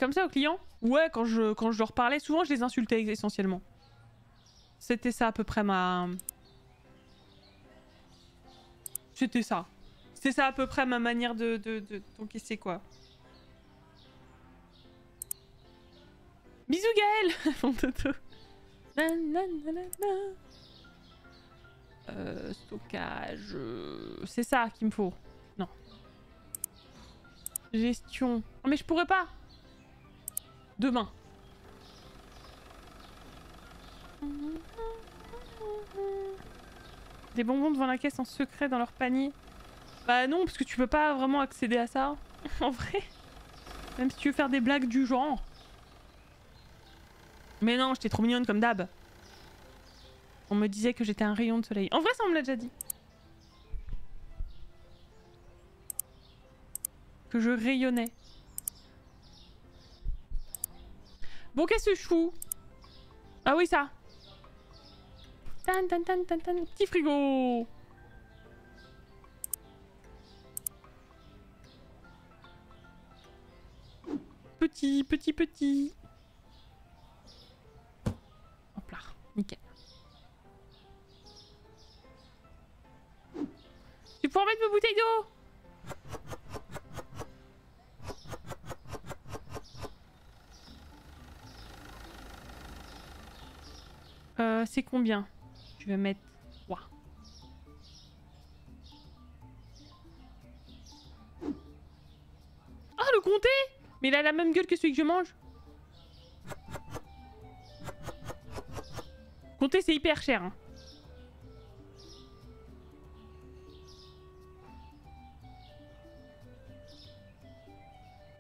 Comme ça aux clients Ouais, quand je, quand je leur parlais, souvent je les insultais essentiellement. C'était ça à peu près ma... C'était ça. C'est ça à peu près ma manière de, de, de quoi. Bisous Gaël Mon toto. Euh, stockage... euh, C'est ça qu'il me faut. Non. Gestion. Oh, mais je pourrais pas Demain. Des bonbons devant la caisse en secret dans leur panier. Bah non, parce que tu peux pas vraiment accéder à ça. en vrai. Même si tu veux faire des blagues du genre. Mais non, j'étais trop mignonne comme d'hab. On me disait que j'étais un rayon de soleil. En vrai, ça on me l'a déjà dit. Que je rayonnais. Bon, qu'est-ce que je fous? Ah oui, ça. Tan, tan, tan, tan, tan. Petit frigo Petit, petit, petit. Hop là, nickel. Tu peux remettre mes bouteilles d'eau Euh, c'est combien? Je vais mettre 3. Ah, le comté? Mais il a la même gueule que celui que je mange. Comté, c'est hyper cher. Hein.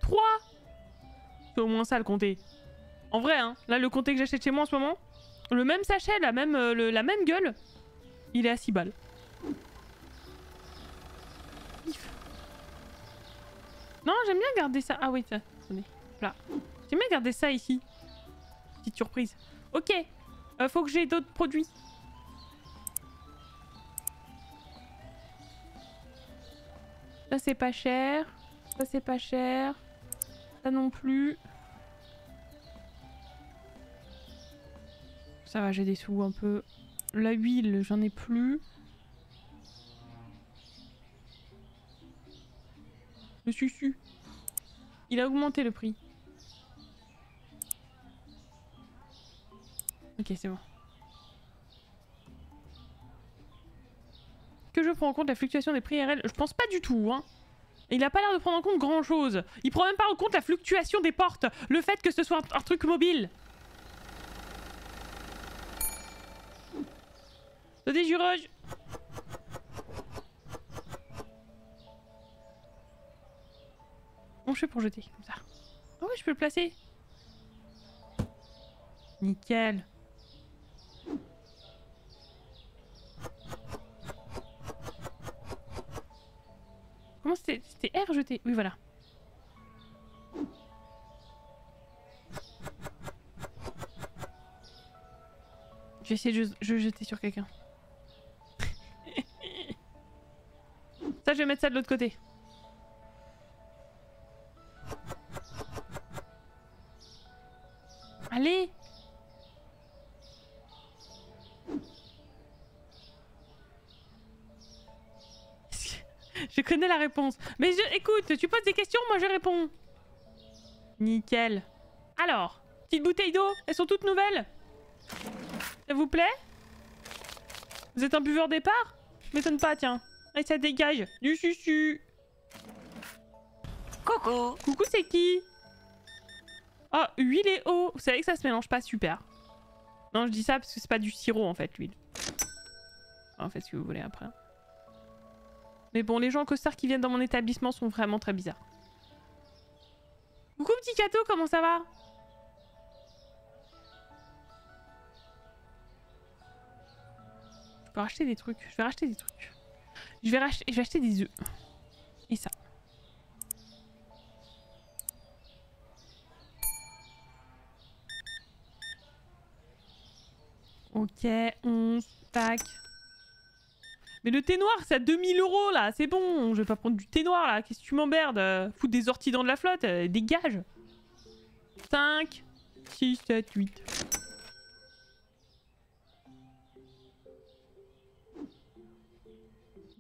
Trois C'est au moins ça le comté. En vrai, hein. Là, le comté que j'achète chez moi en ce moment, le même sachet, la même, euh, le- la même gueule, il est à 6 balles. Non, j'aime bien garder ça. Ah oui, attendez. Là. J'aime bien garder ça ici. Petite surprise. Ok, euh, faut que j'ai d'autres produits. Ça c'est pas cher. Ça c'est pas cher. Ça non plus. Ça va, j'ai des sous un peu. La huile, j'en ai plus. Le susu. Il a augmenté le prix. Ok, c'est bon. Que je prends en compte la fluctuation des prix RL Je pense pas du tout, hein. Il a pas l'air de prendre en compte grand chose. Il prend même pas en compte la fluctuation des portes. Le fait que ce soit un, truc mobile. Le déjurage Bon, je fais pour jeter, comme ça. Ah ouais, je peux le placer. Nickel. Comment c'était R jeté Oui, voilà. Je vais essayer de je jeter sur quelqu'un. ça, je vais mettre ça de l'autre côté. Connais la réponse. Mais je... écoute, tu poses des questions, moi je réponds. Nickel. Alors, petite bouteille d'eau, elles sont toutes nouvelles? Ça vous plaît? Vous êtes un buveur départ M'étonne pas, tiens. Et ça dégage. Du susu. Coucou Coucou, c'est qui? Ah, huile et eau. Vous savez que ça se mélange pas super. Non, je dis ça parce que c'est pas du sirop en fait, l'huile. En fait, ce que vous voulez après. Mais bon, les gens en costard qui viennent dans mon établissement sont vraiment très bizarres. Coucou petit cadeau, comment ça va? Je peux racheter des trucs. Je vais racheter des trucs. Je vais racheter, je vais acheter des œufs. Et ça. Ok, 11, tac. Mais le thé noir, c'est à 2000 euros là, c'est bon, je vais pas prendre du thé noir là, qu'est-ce que tu m'emmerdes euh, Foutre des orties dans de la flotte, euh, dégage 5, 6, 7, 8.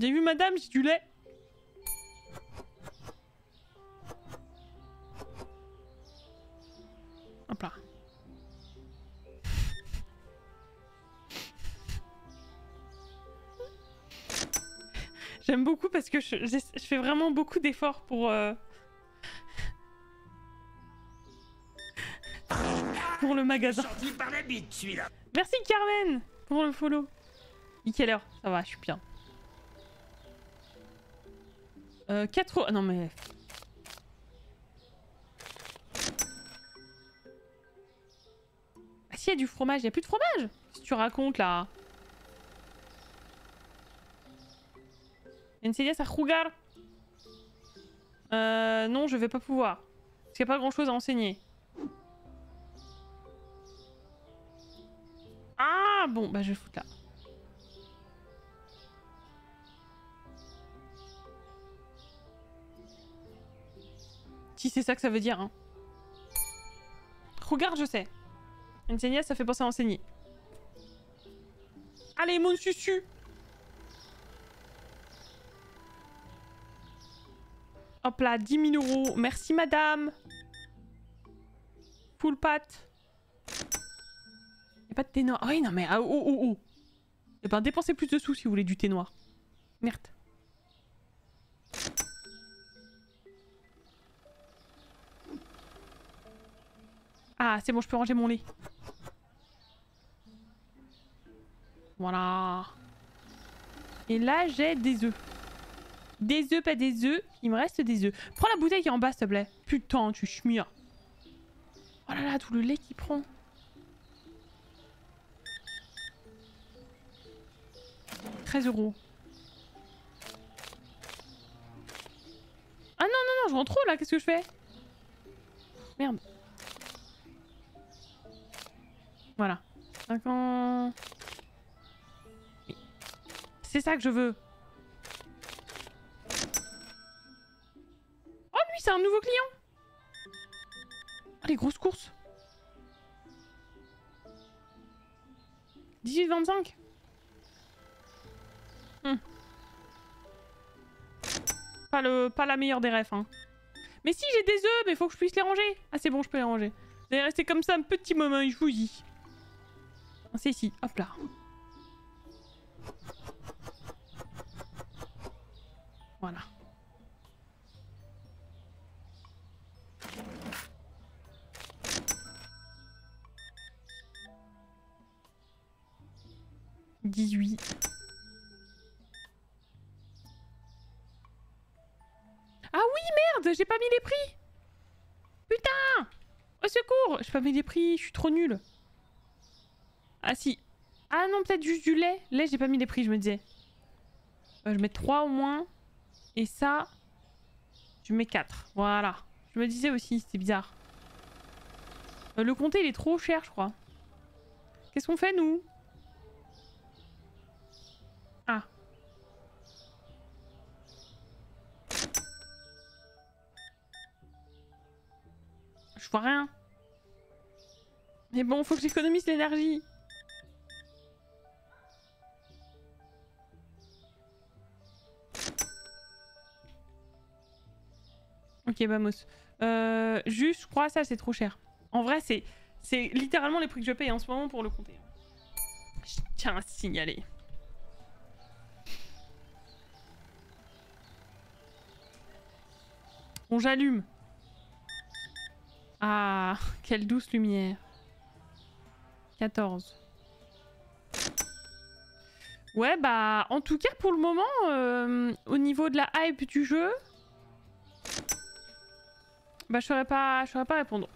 J'ai vu madame, j'ai du lait. Hop là. J'aime beaucoup parce que je, fais vraiment beaucoup d'efforts pour... euh, pour le magasin. Sorti par la bite, celui-là. Merci Carmen pour le follow. Il quelle heure Ça va, je suis bien. Euh, 4 euros. Ah non mais... Ah si, il y a du fromage. Il y a plus de fromage Si tu racontes là. Enseñas a jugar Euh... Non, je vais pas pouvoir. Parce qu'il n'y a pas grand chose à enseigner. Ah bon, bah je vais foutre là. Si c'est ça que ça veut dire, hein. Regarde, je sais. Enseigner, ça fait penser à enseigner. Allez, mon susu Hop là, 10 000 euros. Merci, madame. Full pat. Y'a pas de thé noir. Ah oui, non mais... ah, oh, oh, oh. Eh ben, dépensez plus de sous si vous voulez du thé noir. Merde. Ah, c'est bon, je peux ranger mon lait. Voilà. Et là, j'ai des œufs. Des œufs, pas des œufs. Il me reste des œufs. Prends la bouteille qui est en bas, s'il te plaît. Putain, tu schmires. Oh là là, tout le lait qu'il prend. « 13 euros. Ah non, non, non, je rentre trop là, qu'est-ce que je fais? Merde. Voilà. 50... C'est ça que je veux. C'est un nouveau client Oh, les grosses courses 18,25 Hmm. Pas, le, pas la meilleure des refs, hein. Mais si, j'ai des œufs, mais faut que je puisse les ranger. Ah, c'est bon, je peux les ranger. Vous allez rester comme ça un petit moment, je vous dis. Ah, C'est ici, hop là. Voilà. Dix-huit. Ah oui, merde, j'ai pas mis les prix Putain Au secours J'ai pas mis les prix, je suis trop nulle. Ah si. Ah non, peut-être juste du lait. Lait, j'ai pas mis les prix, je me disais. Euh, je mets 3 au moins. Et ça, je mets 4. Voilà. Je me disais aussi, c'était bizarre. Euh, le comté, il est trop cher, je crois. Qu'est-ce qu'on fait, nous? Je vois rien. Mais bon, faut que j'économise l'énergie. Ok, vamos. Euh, juste, je crois ça, c'est trop cher. En vrai, c'est littéralement les prix que je paye en ce moment pour le compter. Je tiens à signaler. Bon, j'allume. Ah, quelle douce lumière. 14. Ouais, bah, en tout cas, pour le moment, euh, au niveau de la hype du jeu, bah, je saurais pas, saurais pas répondre.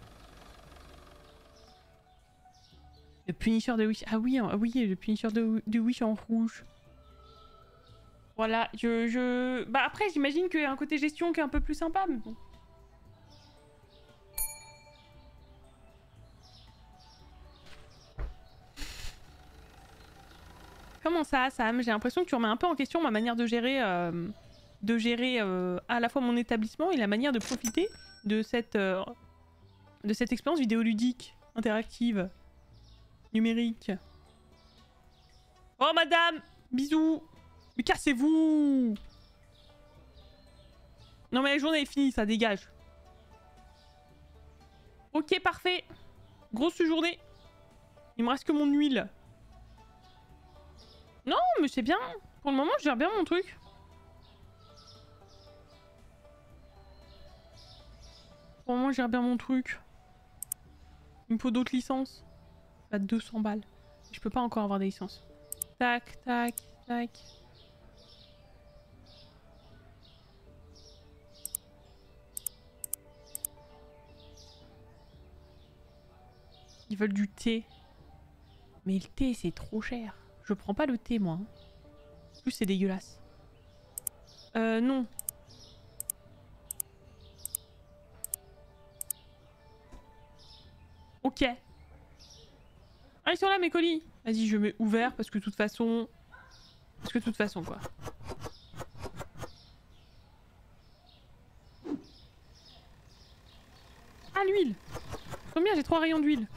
Le Punisher de Wish. Ah oui, ah oui, le Punisher de, de Wish en rouge. Voilà, je, je... Bah après, j'imagine qu'il y a un côté gestion qui est un peu plus sympa, mais bon. Comment ça, Sam? J'ai l'impression que tu remets un peu en question ma manière de gérer, euh, de gérer euh, à la fois mon établissement et la manière de profiter de cette, euh, de cette expérience vidéoludique, interactive, numérique. Oh madame Bisous Mais cassez-vous Non mais la journée est finie, ça dégage. Ok, parfait. Grosse journée. Il me reste que mon huile. Non, mais c'est bien. Pour le moment, je gère bien mon truc. Pour le moment, je gère bien mon truc. Il me faut d'autres licences. À 200 balles. Je peux pas encore avoir des licences. Tac, tac, tac. Ils veulent du thé. Mais le thé, c'est trop cher. Je prends pas le thé, moi. plus, c'est dégueulasse. Euh, non. Ok. Ah, ils sont là, mes colis Vas-y, je mets ouvert, parce que de toute façon... Parce que de toute façon, quoi. Ah, l'huile Combien? J'ai trois rayons d'huile.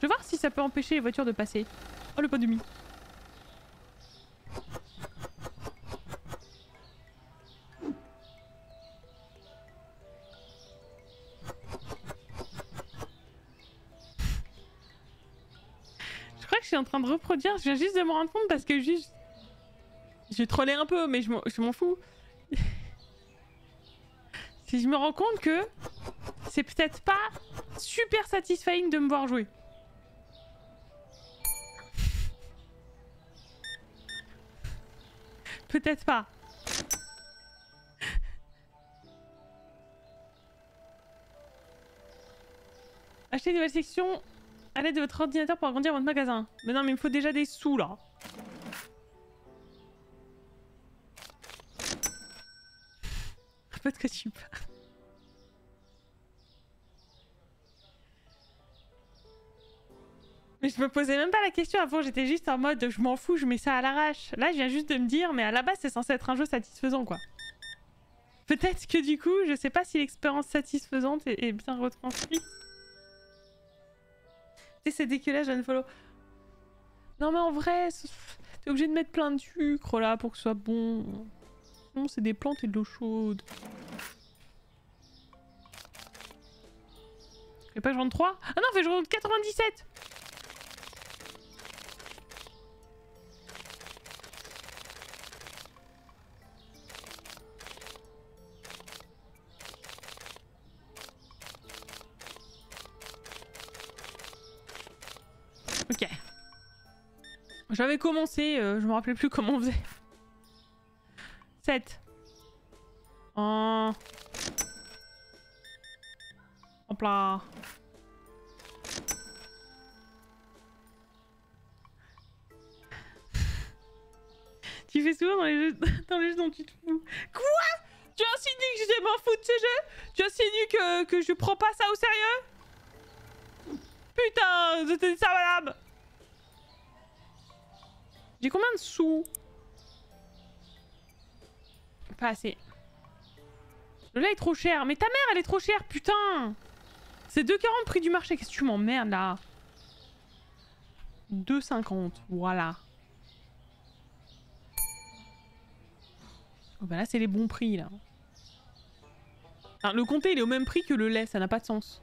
Je vais voir si ça peut empêcher les voitures de passer. Oh, le pot de mie. Je crois que je suis en train de reproduire. Je viens juste de me rendre compte parce que juste. J'ai trollé un peu, mais je m'en- je m'en fous. si je me rends compte que c'est peut-être pas super satisfying de me voir jouer. Peut-être pas. Achetez une nouvelle section à l'aide de votre ordinateur pour agrandir votre magasin. Mais non, mais il me faut déjà des sous là. De quoi tu parles. Mais je me posais même pas la question avant, j'étais juste en mode je m'en fous, je mets ça à l'arrache. Là, je viens juste de me dire, mais à la base, c'est censé être un jeu satisfaisant quoi. Peut-être que du coup, je sais pas si l'expérience satisfaisante est, bien retranscrite. Tu sais, c'est dégueulasse, je follow. Non, mais en vrai, t'es obligé de mettre plein de sucre là pour que ce soit bon. Non, c'est des plantes et de l'eau chaude. Fais pas je rentre 3 Ah non, que je rentre 97 J'avais commencé, euh, je me rappelais plus comment on faisait. 7. En... Hop là. Tu fais souvent dans les jeux, dans les jeux dont tu te fous. Quoi? Tu insinues que je m'en fous de ces jeux Tu insinues que, que je prends pas ça au sérieux? Putain, dis ça, madame J'ai combien de sous? Pas assez. Le lait est trop cher. Mais ta mère, elle est trop chère, putain C'est 2,40 prix du marché. Qu'est-ce que tu m'emmerdes, là? 2,50. Voilà. Oh bah là, c'est les bons prix, là. Le comté, il est au même prix que le lait. Ça n'a pas de sens.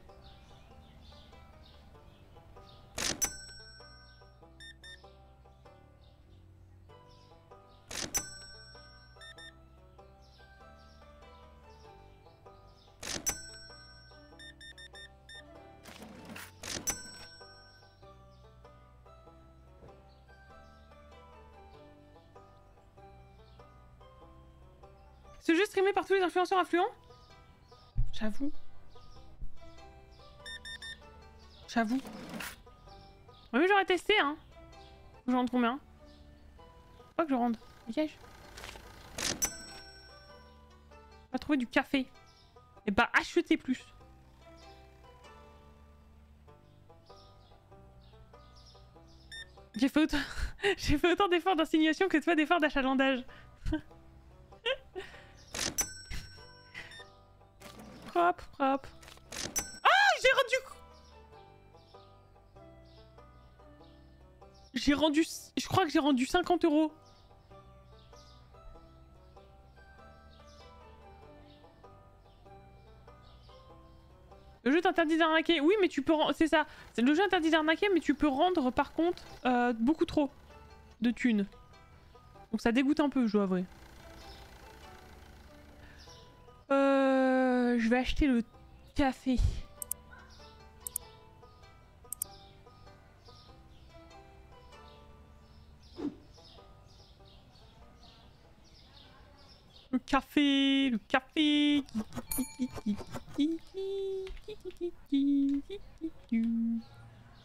Tous les influenceurs influents J'avoue. J'avoue. Mais j'aurais testé, hein. Je rentre combien? Pas que je rentre. Dégage. On va trouver du café. Et bah achetez plus. J'ai fait autant, fait autant d'efforts d'insinuation que toi d'efforts d'achalandage. Propre, propre. Ah, j'ai rendu... J'ai rendu... Je crois que j'ai rendu 50 euros. Le jeu t'interdit d'arnaquer. Oui, mais tu peux... C'est ça. Le jeu interdit d'arnaquer, mais tu peux rendre, par contre, euh, beaucoup trop de thunes. Donc ça dégoûte un peu, je dois avouer. Euh, je vais acheter le café. Le café, le café.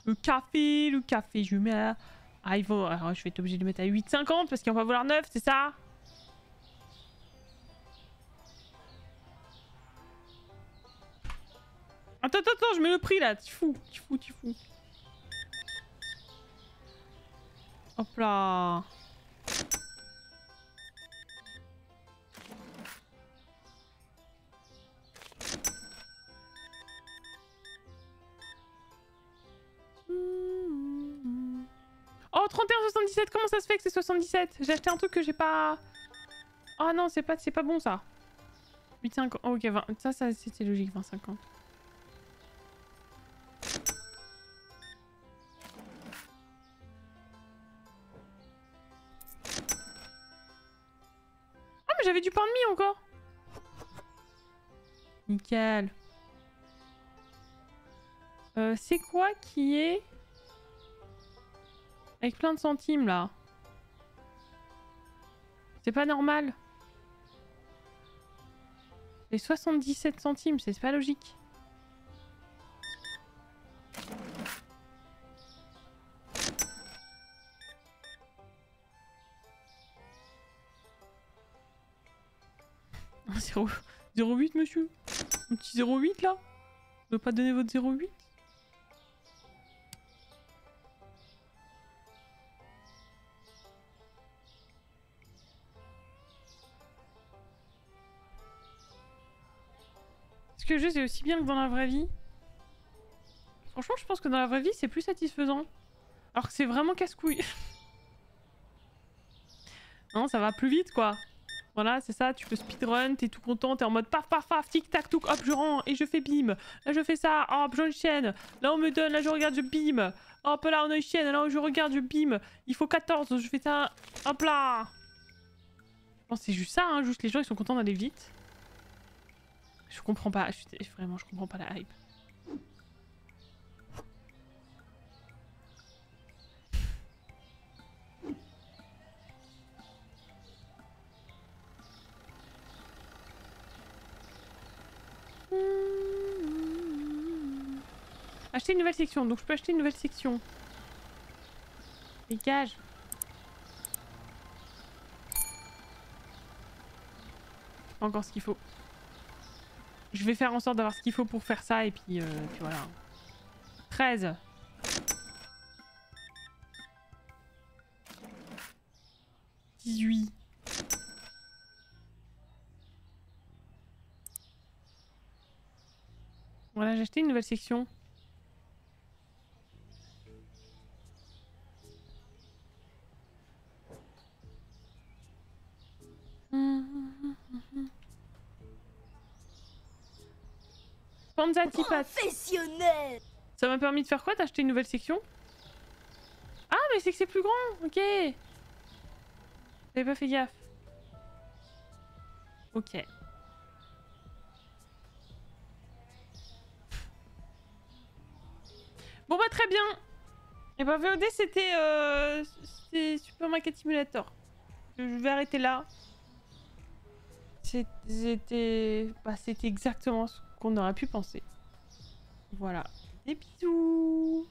Le café, le café, je mets à... Ah. Alors, je vais être obligé de le mettre à 8,50 parce qu'on va vouloir 9, c'est ça? Attends, attends, attends, je mets le prix là, tu fous, tu fous, tu fous. Hop là. Oh, 31,77, comment ça se fait que c'est 77 J'ai acheté un truc que j'ai pas... Oh non, c'est pas, pas bon ça. 8,50, oh, ok, 20... ça, ça c'était logique, 20,50. Du pain de mie encore Nickel. Euh, c'est quoi qui est... Avec plein de centimes là? C'est pas normal. C'est 77 centimes, c'est pas logique. Oh, 0,8 monsieur Un petit 0,8 là Vous pas donner votre 0,8 Est-ce que le jeu c'est aussi bien que dans la vraie vie? Franchement, je pense que dans la vraie vie, c'est plus satisfaisant. Alors que c'est vraiment casse-couille. non, ça va plus vite, quoi. Voilà, c'est ça, tu peux speedrun, t'es tout content, t'es en mode paf paf paf, tic tac touc, hop, je rends et je fais bim. Là, je fais ça, hop, j'enchaîne. Là, on me donne, là, je regarde, je bim. Hop, là, on enchaîne, là, je regarde, je bim. Il faut 14, je fais ça, hop là. Bon, c'est juste ça, hein, juste les gens, ils sont contents d'aller vite. Je comprends pas, vraiment, je comprends pas la hype. Acheter une nouvelle section, donc je peux acheter une nouvelle section. Dégage. Encore ce qu'il faut. Je vais faire en sorte d'avoir ce qu'il faut pour faire ça et puis, euh, puis voilà. 13. « 18. Voilà, j'ai acheté une nouvelle section. Professionnel Ça m'a permis de faire quoi D'acheter une nouvelle section? Ah, mais c'est que c'est plus grand Ok J'avais pas fait gaffe. Ok. Bon bah très bien Et bah VOD c'était euh, Supermarket Simulator. Je vais arrêter là. C'était bah, exactement ce qu'on aurait pu penser. Voilà. Des bisous